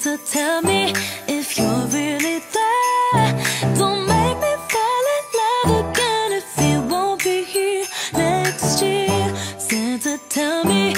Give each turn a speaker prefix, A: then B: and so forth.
A: to tell me if you're really there. Don't make me fall in love again if you won't be here next year. Santa, tell me.